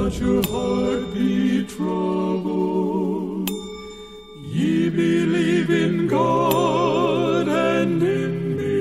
not your heart be troubled. Ye believe in God and in me.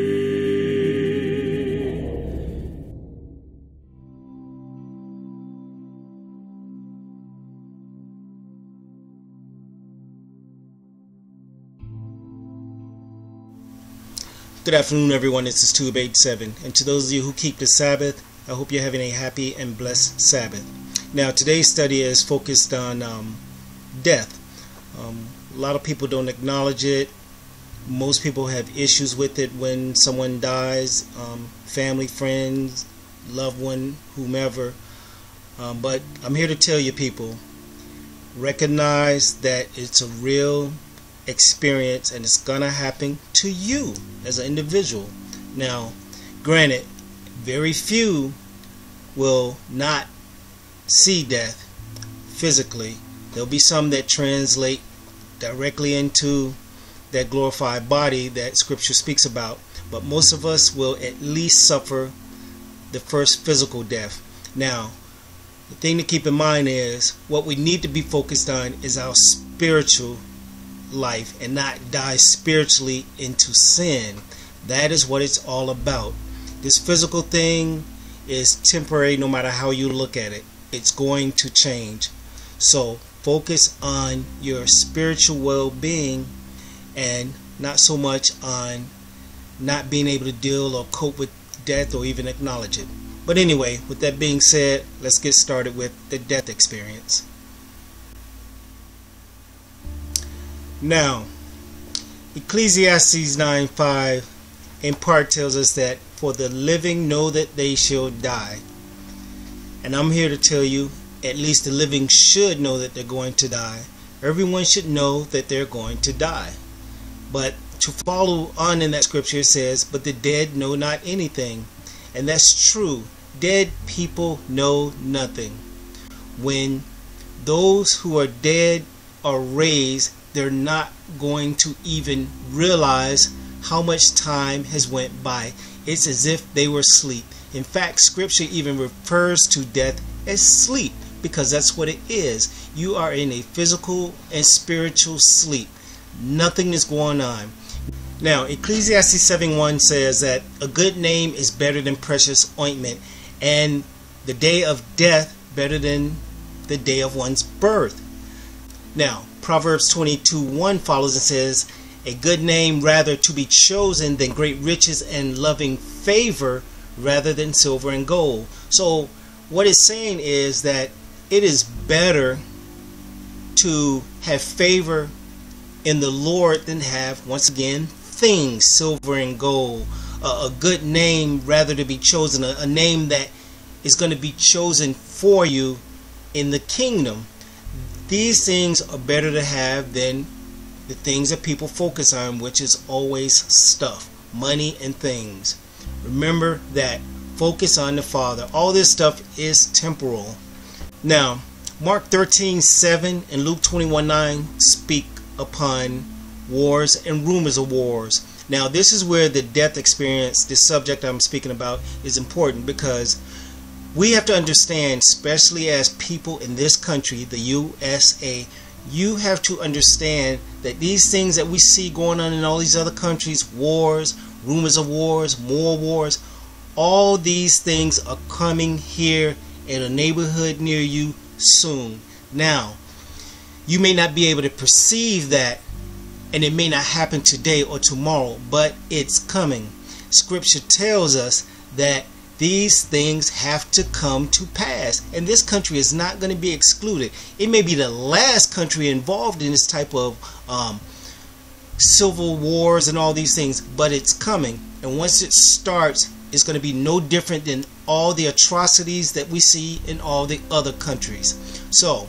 Good afternoon, everyone. This is Tube 87. And to those of you who keep the Sabbath, I hope you're having a happy and blessed Sabbath. Now, today's study is focused on um, death. Um, a lot of people don't acknowledge it. Most people have issues with it when someone dies, um, family, friends, loved one, whomever. Um, but I'm here to tell you, people, recognize that it's a real experience and it's gonna happen to you as an individual. Now, granted, very few will not see death physically. There'll be some that translate directly into that glorified body that scripture speaks about, but most of us will at least suffer the first physical death. Now, the thing to keep in mind is what we need to be focused on is our spiritual life and not die spiritually into sin. That is what it's all about. This physical thing is temporary no matter how you look at it. It's going to change. So focus on your spiritual well being and not so much on not being able to deal or cope with death or even acknowledge it. But anyway, with that being said, let's get started with the death experience. Now, Ecclesiastes 9 5 in part tells us that for the living know that they shall die. And I'm here to tell you, at least the living should know that they're going to die. Everyone should know that they're going to die. But to follow on in that scripture says, But the dead know not anything. And that's true. Dead people know nothing. When those who are dead are raised, they're not going to even realize how much time has went by. It's as if they were asleep. In fact, scripture even refers to death as sleep because that's what it is. You are in a physical and spiritual sleep. Nothing is going on. Now, Ecclesiastes 7:1 says that a good name is better than precious ointment, and the day of death better than the day of one's birth. Now, Proverbs 22:1 follows and says, A good name rather to be chosen than great riches and loving favor rather than silver and gold. So, what it's saying is that it is better to have favor in the Lord than have, once again, things, silver and gold. Uh, a good name rather to be chosen, a, a name that is going to be chosen for you in the kingdom. These things are better to have than the things that people focus on, which is always stuff, money and things. Remember that. Focus on the Father. All this stuff is temporal. Now, Mark 13 7 and Luke 21 9 speak upon wars and rumors of wars. Now, this is where the death experience, the subject I'm speaking about, is important because we have to understand, especially as people in this country, the USA, you have to understand that these things that we see going on in all these other countries wars, rumors of wars, more wars all these things are coming here in a neighborhood near you soon. Now, you may not be able to perceive that, and it may not happen today or tomorrow, but it's coming. Scripture tells us that these things have to come to pass, and this country is not going to be excluded. It may be the last country involved in this type of um, civil wars and all these things, but it's coming. And once it starts, it's going to be no different than all the atrocities that we see in all the other countries. So,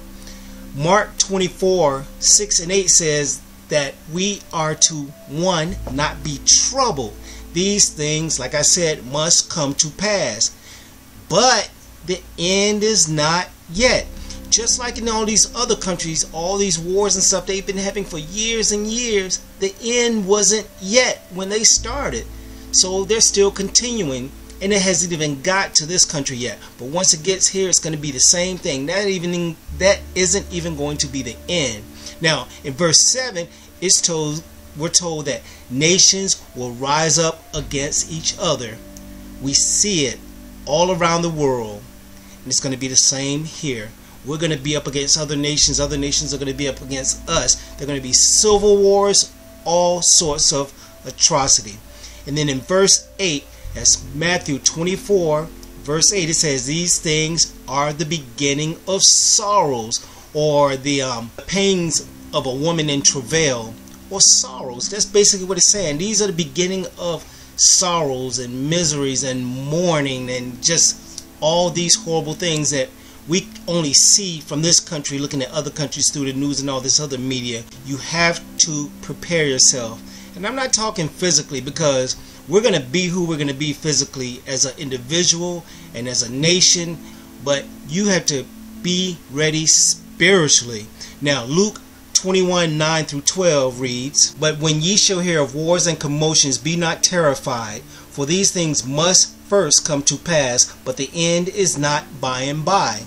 Mark 24 6 and 8 says that we are to, one, not be troubled. These things, like I said, must come to pass. But the end is not yet. Just like in all these other countries, all these wars and stuff they've been having for years and years, the end wasn't yet when they started. So they're still continuing and it hasn't even got to this country yet. But once it gets here, it's going to be the same thing. That even that isn't even going to be the end. Now, in verse seven, it's told we're told that nations will rise up against each other. We see it all around the world, and it's going to be the same here. We're going to be up against other nations. Other nations are going to be up against us. They're going to be civil wars, all sorts of atrocity. And then in verse 8, that's Matthew 24, verse 8, it says, These things are the beginning of sorrows, or the um, pains of a woman in travail, or sorrows. That's basically what it's saying. These are the beginning of sorrows and miseries and mourning and just all these horrible things that we only see from this country looking at other countries through the news and all this other media. You have to prepare yourself. And I'm not talking physically because we're going to be who we're going to be physically as an individual and as a nation, but you have to be ready spiritually. Now, Luke 21 9 through 12 reads, But when ye shall hear of wars and commotions, be not terrified, for these things must first come to pass, but the end is not by and by.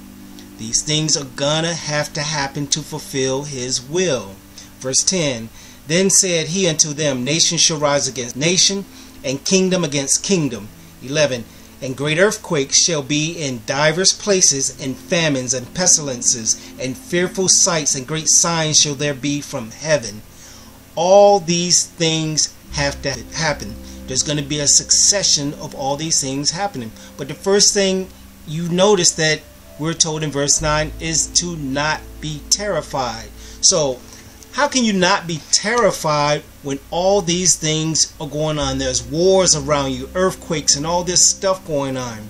These things are gonna have to happen to fulfill his will. Verse 10 Then said he unto them, Nation shall rise against nation, and kingdom against kingdom. 11 and great earthquakes shall be in divers places, and famines and pestilences, and fearful sights and great signs shall there be from heaven. All these things have to happen. There's going to be a succession of all these things happening. But the first thing you notice that we're told in verse 9 is to not be terrified. So how can you not be terrified when all these things are going on? There's wars around you, earthquakes, and all this stuff going on.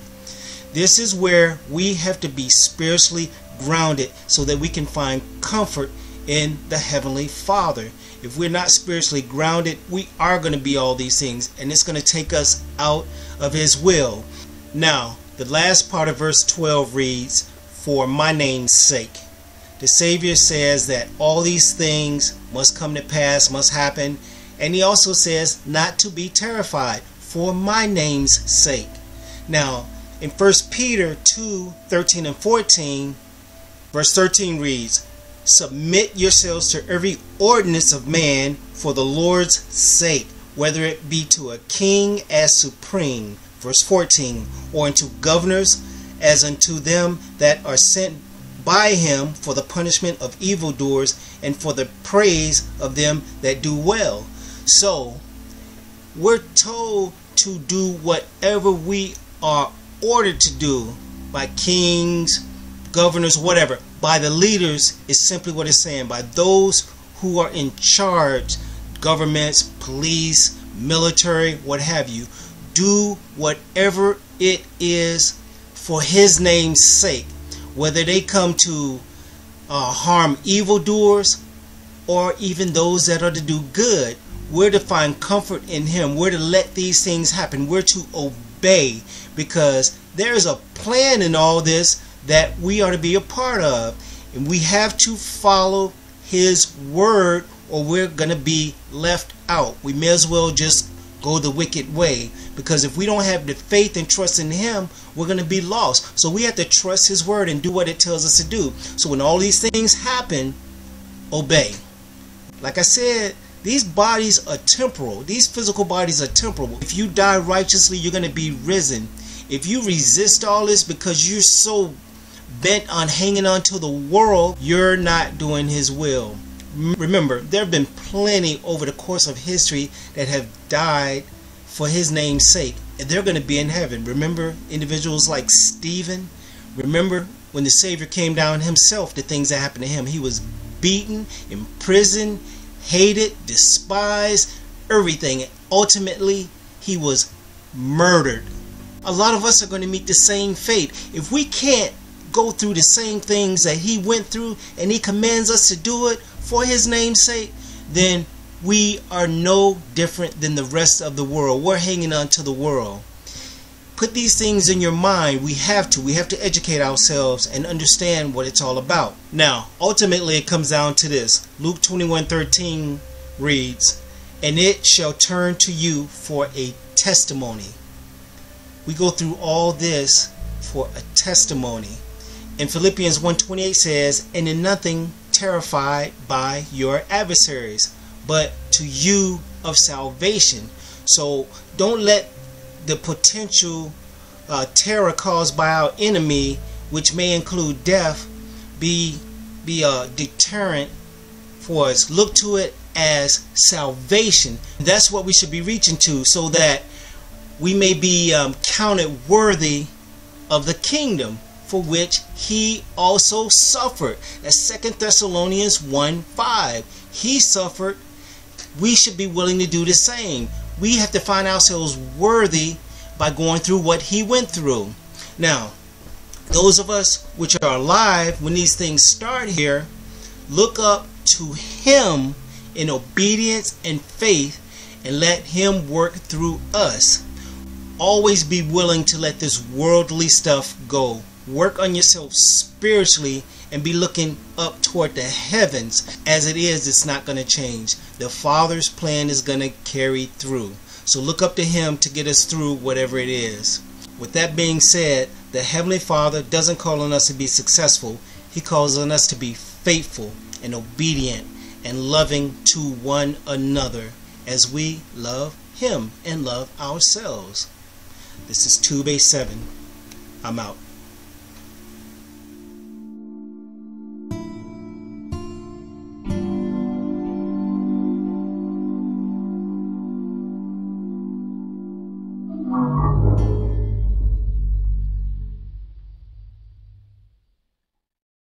This is where we have to be spiritually grounded so that we can find comfort in the Heavenly Father. If we're not spiritually grounded, we are going to be all these things, and it's going to take us out of His will. Now, the last part of verse 12 reads, For my name's sake the Savior says that all these things must come to pass, must happen, and he also says not to be terrified for my name's sake. Now, in 1 Peter 2 13 and 14, verse 13 reads, Submit yourselves to every ordinance of man for the Lord's sake, whether it be to a king as supreme, verse 14, or unto governors as unto them that are sent by him for the punishment of evildoers and for the praise of them that do well. So, we're told to do whatever we are ordered to do by kings, governors, whatever. By the leaders is simply what it's saying. By those who are in charge, governments, police, military, what have you. Do whatever it is for his name's sake whether they come to uh, harm evildoers or even those that are to do good. We're to find comfort in Him. We're to let these things happen. We're to obey because there's a plan in all this that we are to be a part of. And we have to follow His word or we're going to be left out. We may as well just go the wicked way. Because if we don't have the faith and trust in him we're going to be lost. So we have to trust his word and do what it tells us to do. So when all these things happen obey. Like i said these bodies are temporal. These physical bodies are temporal. If you die righteously you're going to be risen. If you resist all this because you're so bent on hanging on to the world you're not doing his will remember there have been plenty over the course of history that have died for his name's sake. And they're going to be in heaven. Remember individuals like Stephen? Remember when the Savior came down himself the things that happened to him. He was beaten imprisoned hated despised everything. Ultimately he was murdered. A lot of us are going to meet the same fate. If we can't go through the same things that he went through and he commands us to do it for his name's sake, then we are no different than the rest of the world. We're hanging on to the world. Put these things in your mind. We have to. We have to educate ourselves and understand what it's all about. Now, ultimately, it comes down to this. Luke 21 13 reads, And it shall turn to you for a testimony. We go through all this for a testimony. In Philippians 1:28 says, "And in nothing terrified by your adversaries, but to you of salvation." So don't let the potential uh, terror caused by our enemy, which may include death, be be a deterrent for us. Look to it as salvation. That's what we should be reaching to, so that we may be um, counted worthy of the kingdom for which he also suffered. That's Second Thessalonians 1 5. He suffered. We should be willing to do the same. We have to find ourselves worthy by going through what he went through. Now, those of us which are alive when these things start here, look up to him in obedience and faith and let him work through us. Always be willing to let this worldly stuff go. Work on yourself spiritually and be looking up toward the heavens. As it is, it's not going to change. The Father's plan is going to carry through. So look up to Him to get us through whatever it is. With that being said, the Heavenly Father doesn't call on us to be successful. He calls on us to be faithful and obedient and loving to one another as we love Him and love ourselves. This is Tube 7. I'm out.